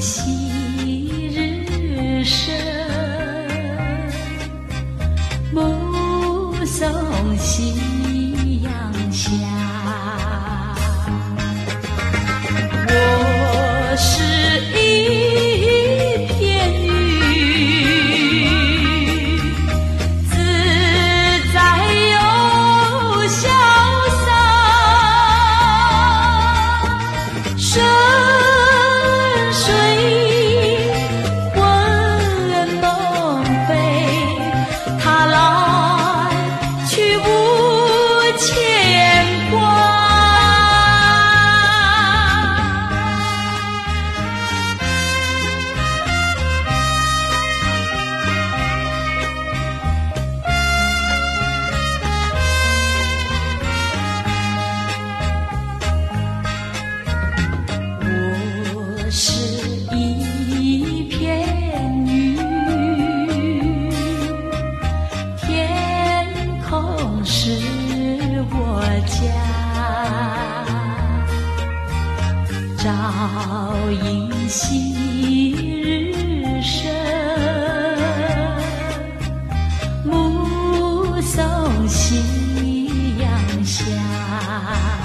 惜日色目送行朝迎昔日，升目送夕阳下。